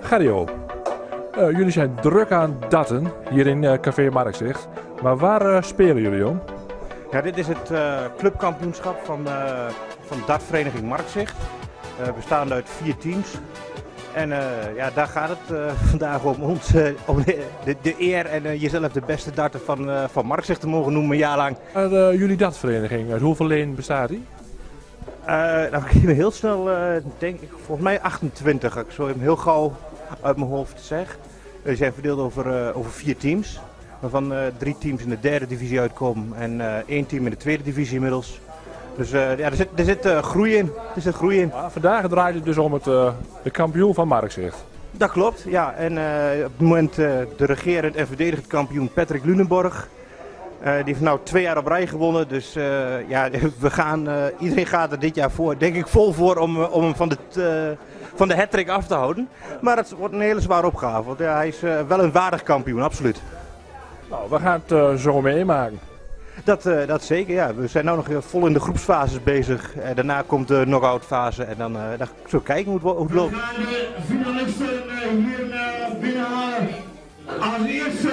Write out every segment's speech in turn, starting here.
Gario, eh, jullie zijn druk aan datten hier in eh, Café Markzicht. Maar waar eh, spelen jullie om? Ja, dit is het clubkampioenschap van, van dartvereniging Markzicht. Eh bestaande uit vier teams. En ja, daar gaat het vandaag om ons, om de, de, de eer en jezelf de beste darter van, van Markzicht te mogen noemen, een jaar lang. Jullie datvereniging, uit hoeveel leden bestaat die? Eh nou, ik me heel snel, eh, denk ik, volgens mij 28, als ik zo even heel gauw uit mijn hoofd zeg. We zijn verdeeld over, eh, over vier teams, waarvan drie teams in de derde divisie uitkomen en één team in de tweede divisie inmiddels. Dus ja, er zit, er zit groei in. Er zit groei in. Vandaag draait het dus om het, de kampioen van Markzicht. Dat klopt, ja. En op het moment de regerend en verdedigend kampioen Patrick Lunenborg. Eh, die heeft nou twee jaar op rij gewonnen. Dus eh, ja, we gaan, eh, iedereen gaat er dit jaar voor, denk ik, vol voor om, om hem van de, van de hat af te houden. Maar het wordt een hele zware opgave. Want ja, hij is wel een waardig kampioen, absoluut. Nou, we gaan het eh, zo meemaken. Dat, eh, dat zeker, ja. We zijn nu nog vol in de groepsfases bezig. En daarna komt de knock-out fase. En dan, eh dan zullen we kijken hoe het, hoe het loopt. We gaan de finalisten eh, hier binnenhalen. Als eerste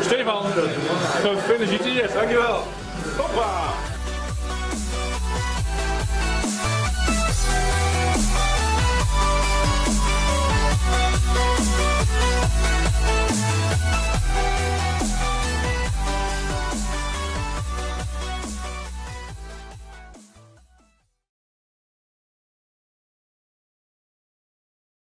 Stefan, gefeliciteerd. Dankjewel. Hoppa.